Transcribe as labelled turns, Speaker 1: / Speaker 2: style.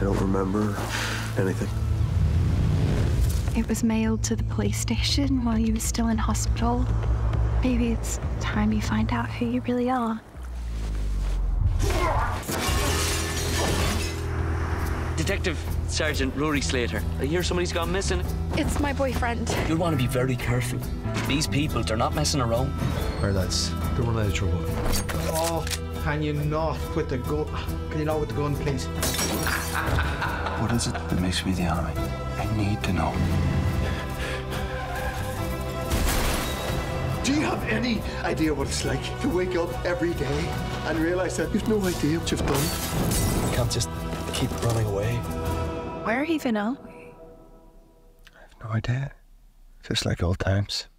Speaker 1: I don't remember anything.
Speaker 2: It was mailed to the police station while you were still in hospital. Maybe it's time you find out who you really are.
Speaker 3: Detective Sergeant Ruairi Slater. I hear somebody's gone missing.
Speaker 2: It's my boyfriend.
Speaker 3: You'll want to be very careful. These people, they're not messing around.
Speaker 1: Our lads, they're running out of trouble.
Speaker 4: Oh, can you not put the gun? Ah, can you not with the gun, please?
Speaker 5: What is it that makes me the enemy? I need to know.
Speaker 6: Do you have any idea what it's like to wake up every day and realize that you've no idea what you've done?
Speaker 5: I can't just keep running away.
Speaker 2: Where even are we?
Speaker 5: I have no idea. Just like old times.